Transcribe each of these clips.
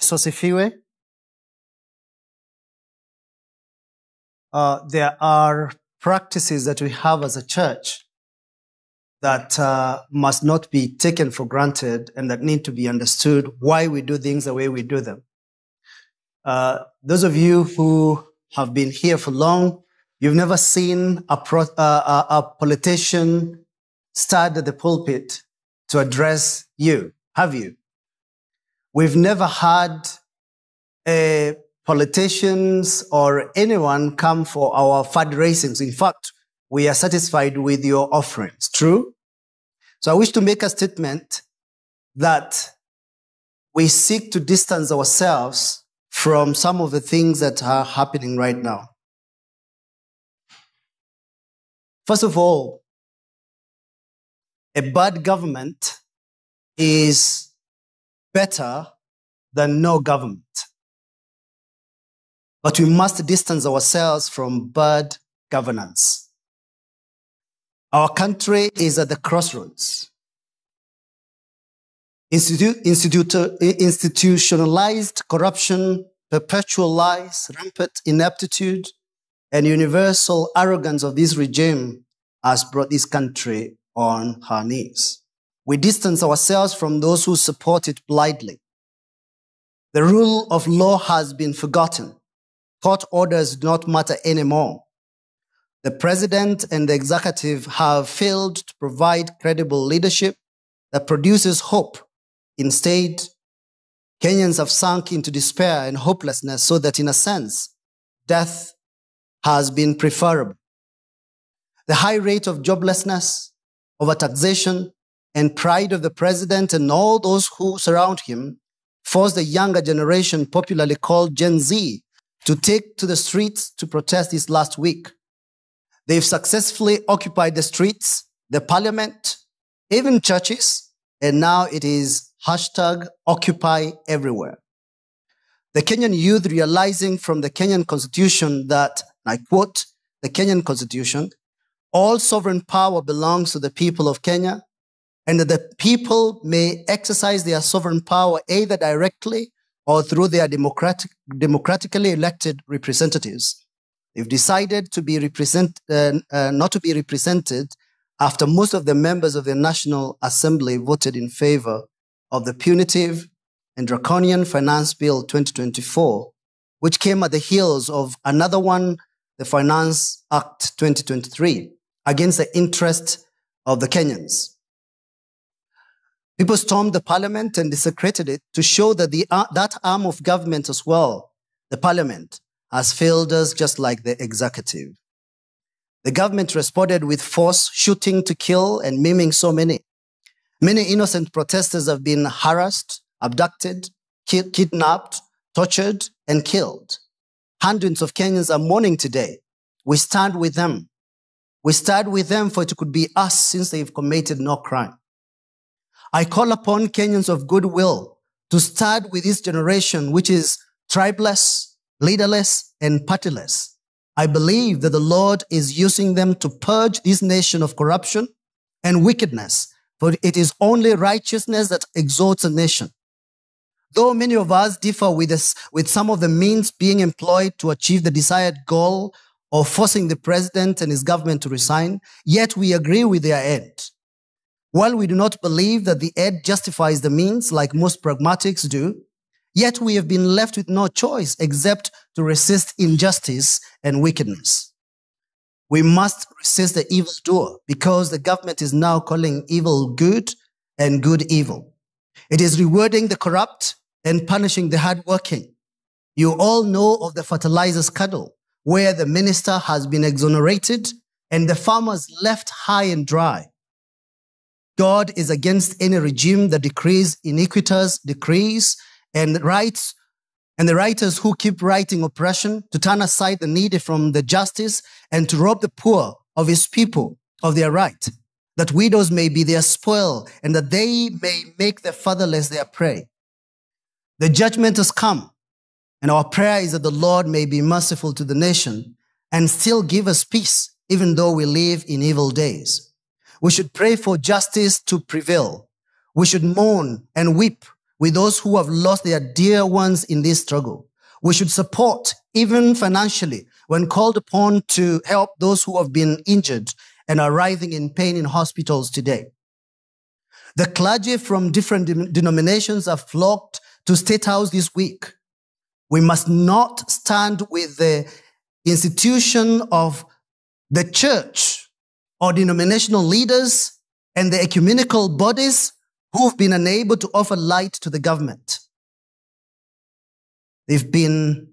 Sosifiwe. Uh, there are practices that we have as a church that uh, must not be taken for granted and that need to be understood why we do things the way we do them. Uh, those of you who have been here for long, you've never seen a, pro, uh, a, a politician stand at the pulpit to address you, have you? We've never had a politicians or anyone come for our fundraisings. In fact, we are satisfied with your offerings. True? So I wish to make a statement that we seek to distance ourselves from some of the things that are happening right now. First of all, a bad government is better than no government. But we must distance ourselves from bad governance. Our country is at the crossroads. Institu- institu- institutionalized corruption, perpetual lies, rampant ineptitude, and universal arrogance of this regime has brought this country on her knees. We distance ourselves from those who support it blindly. The rule of law has been forgotten. Court orders do not matter anymore. The president and the executive have failed to provide credible leadership that produces hope. Instead, Kenyans have sunk into despair and hopelessness so that in a sense, death has been preferable. The high rate of joblessness, overtaxation, and pride of the president and all those who surround him forced the younger generation, popularly called Gen Z, to take to the streets to protest this last week. They've successfully occupied the streets, the parliament, even churches, and now it is hashtag occupy everywhere. The Kenyan youth realizing from the Kenyan constitution that, I quote, the Kenyan constitution, all sovereign power belongs to the people of Kenya, and that the people may exercise their sovereign power either directly or through their democratic, democratically elected representatives. They've decided to be represent, uh, uh, not to be represented after most of the members of the National Assembly voted in favor of the punitive and draconian Finance Bill 2024, which came at the heels of another one, the Finance Act 2023, against the interest of the Kenyans. People stormed the parliament and desecrated it to show that the, uh, that arm of government as well, the parliament, has failed us just like the executive. The government responded with force, shooting to kill and maiming so many. Many innocent protesters have been harassed, abducted, ki kidnapped, tortured, and killed. Hundreds of Kenyans are mourning today. We stand with them. We stand with them for it could be us since they've committed no crime. I call upon Kenyans of goodwill to start with this generation, which is tribeless, leaderless, and partyless. I believe that the Lord is using them to purge this nation of corruption and wickedness, for it is only righteousness that exalts a nation. Though many of us differ with, this, with some of the means being employed to achieve the desired goal of forcing the president and his government to resign, yet we agree with their end. While we do not believe that the end justifies the means like most pragmatics do, yet we have been left with no choice except to resist injustice and wickedness. We must resist the evildoer because the government is now calling evil good and good evil. It is rewarding the corrupt and punishing the hardworking. You all know of the fertilizer scandal where the minister has been exonerated and the farmers left high and dry. God is against any regime that decrees iniquitous decrees and rights and the writers who keep writing oppression to turn aside the needy from the justice and to rob the poor of his people of their right, that widows may be their spoil and that they may make the fatherless their prey. The judgment has come, and our prayer is that the Lord may be merciful to the nation and still give us peace, even though we live in evil days. We should pray for justice to prevail. We should mourn and weep with those who have lost their dear ones in this struggle. We should support, even financially, when called upon to help those who have been injured and are writhing in pain in hospitals today. The clergy from different denominations have flocked to State House this week. We must not stand with the institution of the church or denominational leaders and the ecumenical bodies who've been unable to offer light to the government. They've been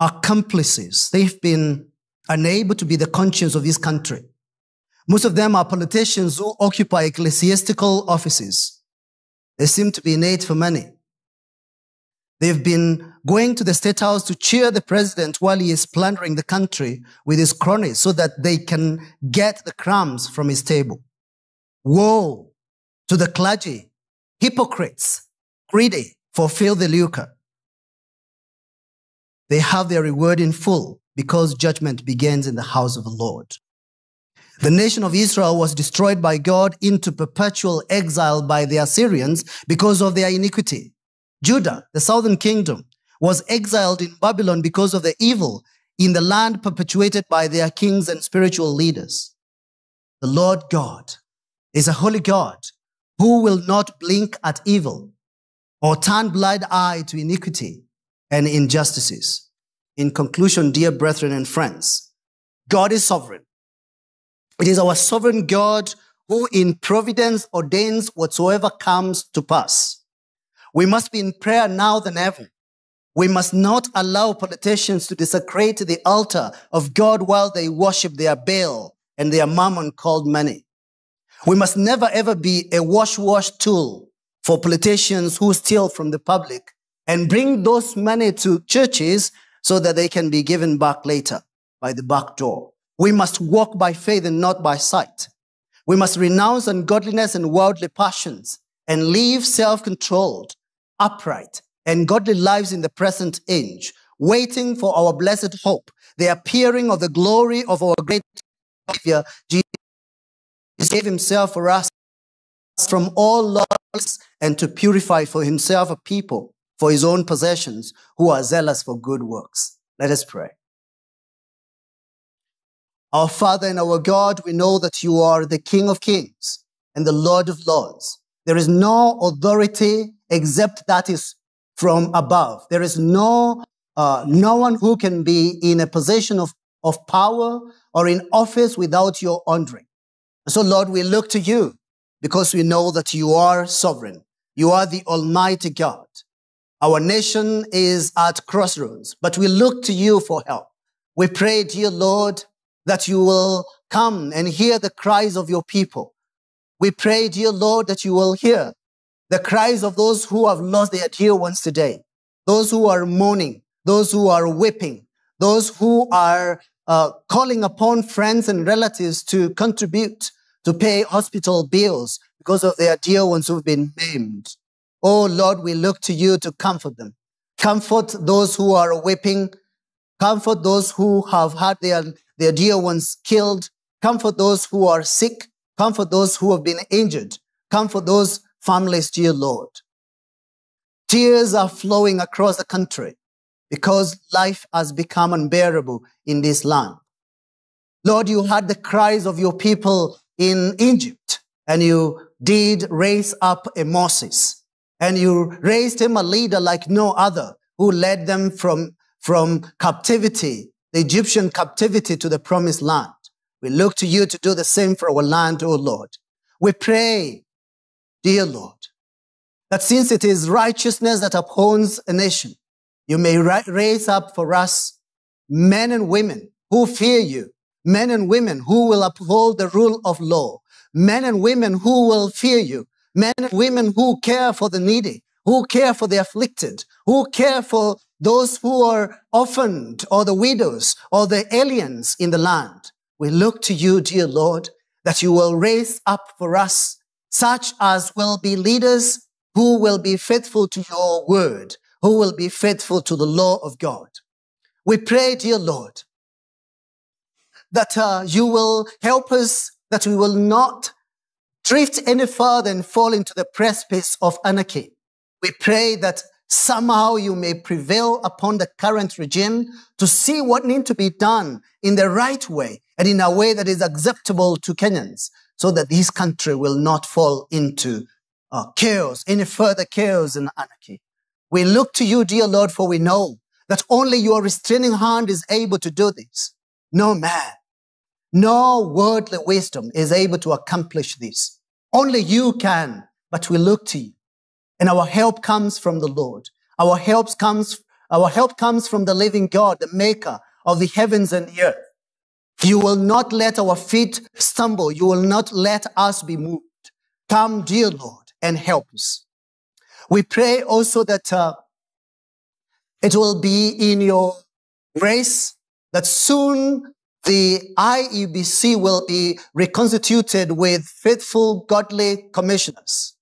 accomplices. They've been unable to be the conscience of this country. Most of them are politicians who occupy ecclesiastical offices. They seem to be innate for money. They've been going to the state house to cheer the president while he is plundering the country with his cronies so that they can get the crumbs from his table. Woe to the clergy, hypocrites, greedy for filthy lucre. They have their reward in full because judgment begins in the house of the Lord. The nation of Israel was destroyed by God into perpetual exile by the Assyrians because of their iniquity. Judah, the southern kingdom, was exiled in Babylon because of the evil in the land perpetuated by their kings and spiritual leaders. The Lord God is a holy God who will not blink at evil or turn blind eye to iniquity and injustices. In conclusion, dear brethren and friends, God is sovereign. It is our sovereign God who in providence ordains whatsoever comes to pass. We must be in prayer now than ever. We must not allow politicians to desecrate the altar of God while they worship their Baal and their mammon called money. We must never ever be a wash-wash tool for politicians who steal from the public and bring those money to churches so that they can be given back later by the back door. We must walk by faith and not by sight. We must renounce ungodliness and worldly passions and live self-controlled upright, and godly lives in the present age, waiting for our blessed hope, the appearing of the glory of our great Savior, Jesus gave himself for us from all lawlessness and to purify for himself a people for his own possessions who are zealous for good works. Let us pray. Our Father and our God, we know that you are the King of kings and the Lord of lords. There is no authority except that is from above. There is no, uh, no one who can be in a position of, of power or in office without your honoring. So Lord, we look to you because we know that you are sovereign. You are the Almighty God. Our nation is at crossroads, but we look to you for help. We pray, dear Lord, that you will come and hear the cries of your people. We pray, dear Lord, that you will hear the cries of those who have lost their dear ones today, those who are mourning, those who are weeping, those who are uh, calling upon friends and relatives to contribute to pay hospital bills because of their dear ones who've been maimed. Oh Lord, we look to you to comfort them. Comfort those who are weeping. Comfort those who have had their, their dear ones killed. Comfort those who are sick. Comfort those who have been injured. Comfort those families, dear Lord. Tears are flowing across the country because life has become unbearable in this land. Lord, you heard the cries of your people in Egypt and you did raise up a Moses and you raised him a leader like no other who led them from, from captivity, the Egyptian captivity to the promised land. We look to you to do the same for our land, O Lord. We pray Dear Lord, that since it is righteousness that upholds a nation, you may raise up for us men and women who fear you, men and women who will uphold the rule of law, men and women who will fear you, men and women who care for the needy, who care for the afflicted, who care for those who are orphaned or the widows or the aliens in the land. We look to you, dear Lord, that you will raise up for us such as will be leaders who will be faithful to your word, who will be faithful to the law of God. We pray, dear Lord, that uh, you will help us, that we will not drift any further and fall into the precipice of anarchy. We pray that somehow you may prevail upon the current regime to see what needs to be done in the right way and in a way that is acceptable to Kenyans so that this country will not fall into uh, chaos, any further chaos and anarchy. We look to you, dear Lord, for we know that only your restraining hand is able to do this. No man, no worldly wisdom is able to accomplish this. Only you can, but we look to you. And our help comes from the Lord. Our help comes, our help comes from the living God, the maker of the heavens and the earth. You will not let our feet stumble. You will not let us be moved. Come, dear Lord, and help us. We pray also that uh, it will be in your grace that soon the IEBC will be reconstituted with faithful, godly commissioners,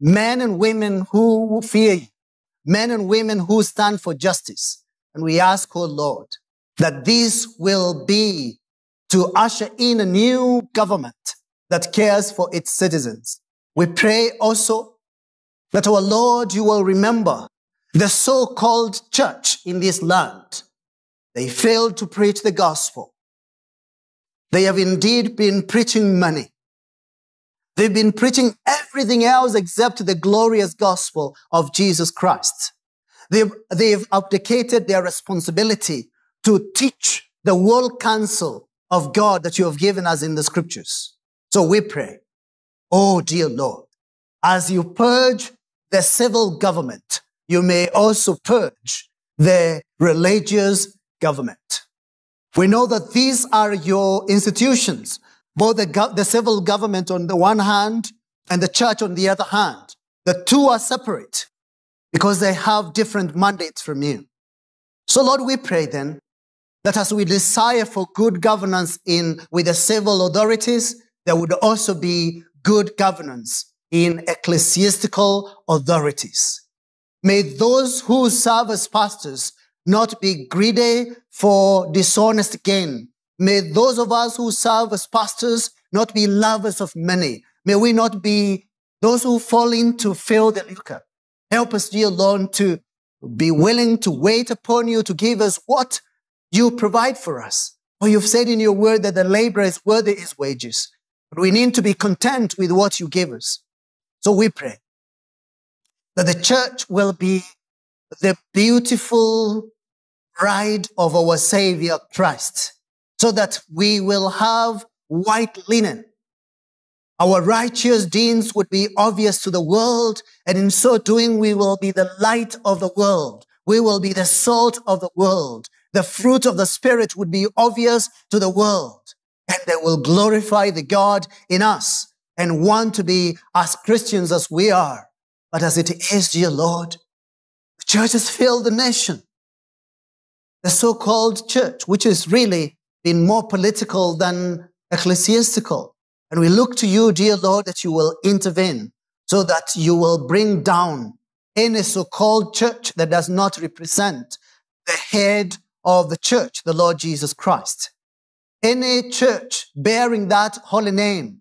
men and women who fear you, men and women who stand for justice. And we ask, oh Lord, that this will be to usher in a new government that cares for its citizens. We pray also that our Lord, you will remember the so-called church in this land. They failed to preach the gospel. They have indeed been preaching money. They've been preaching everything else except the glorious gospel of Jesus Christ. They've, they've abdicated their responsibility to teach the world counsel of God that you have given us in the scriptures. So we pray, oh dear Lord, as you purge the civil government, you may also purge the religious government. We know that these are your institutions, both the, the civil government on the one hand and the church on the other hand. The two are separate because they have different mandates from you. So Lord, we pray then that as we desire for good governance in with the civil authorities, there would also be good governance in ecclesiastical authorities. May those who serve as pastors not be greedy for dishonest gain. May those of us who serve as pastors not be lovers of money. May we not be those who fall into filthy lucre. Help us, dear Lord, to be willing to wait upon you to give us what you provide for us. For you've said in your word that the laborer is worthy his wages. But we need to be content with what you give us. So we pray that the church will be the beautiful bride of our Savior Christ, so that we will have white linen. Our righteous deeds would be obvious to the world, and in so doing, we will be the light of the world. We will be the salt of the world the fruit of the Spirit would be obvious to the world and they will glorify the God in us and want to be as Christians as we are. But as it is, dear Lord, the church has filled the nation. The so-called church, which has really been more political than ecclesiastical. And we look to you, dear Lord, that you will intervene so that you will bring down any so-called church that does not represent the head of the church, the Lord Jesus Christ. Any church bearing that holy name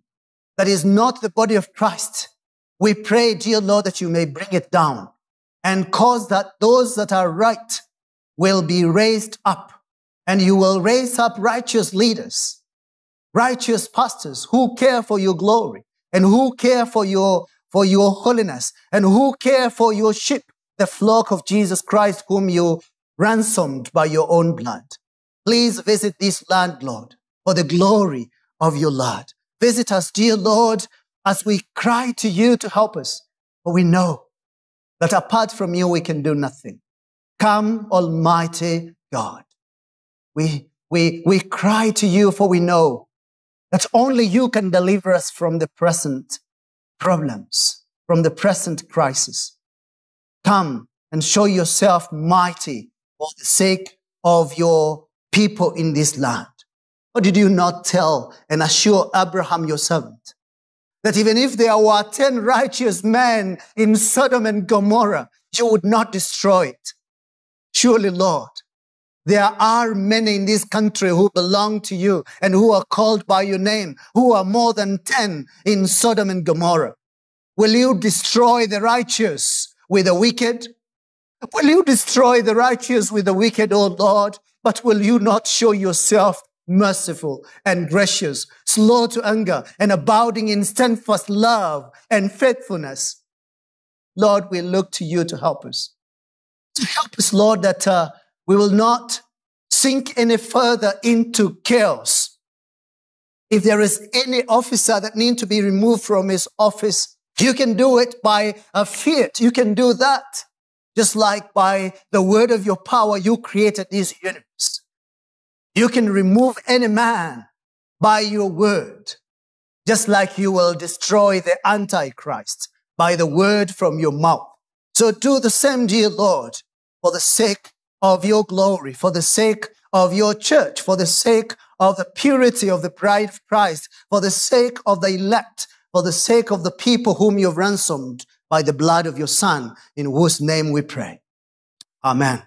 that is not the body of Christ, we pray, dear Lord, that you may bring it down and cause that those that are right will be raised up and you will raise up righteous leaders, righteous pastors who care for your glory and who care for your, for your holiness and who care for your sheep, the flock of Jesus Christ, whom you ransomed by your own blood. Please visit this land, Lord, for the glory of your Lord. Visit us, dear Lord, as we cry to you to help us. For we know that apart from you, we can do nothing. Come, Almighty God. We, we, we cry to you for we know that only you can deliver us from the present problems, from the present crisis. Come and show yourself mighty for the sake of your people in this land? Or did you not tell and assure Abraham, your servant, that even if there were 10 righteous men in Sodom and Gomorrah, you would not destroy it? Surely, Lord, There are many in this country who belong to you and who are called by your name, who are more than 10 in Sodom and Gomorrah. Will you destroy the righteous with the wicked? Will you destroy the righteous with the wicked, O Lord? But will you not show yourself merciful and gracious, slow to anger, and abounding in steadfast love and faithfulness? Lord, we look to you to help us. To help us, Lord, that uh, we will not sink any further into chaos. If there is any officer that needs to be removed from his office, you can do it by a fiat. You can do that. Just like by the word of your power, you created this universe. You can remove any man by your word, just like you will destroy the Antichrist by the word from your mouth. So do the same, dear Lord, for the sake of your glory, for the sake of your church, for the sake of the purity of the bride of Christ, for the sake of the elect, for the sake of the people whom you have ransomed by the blood of your Son, in whose name we pray. Amen.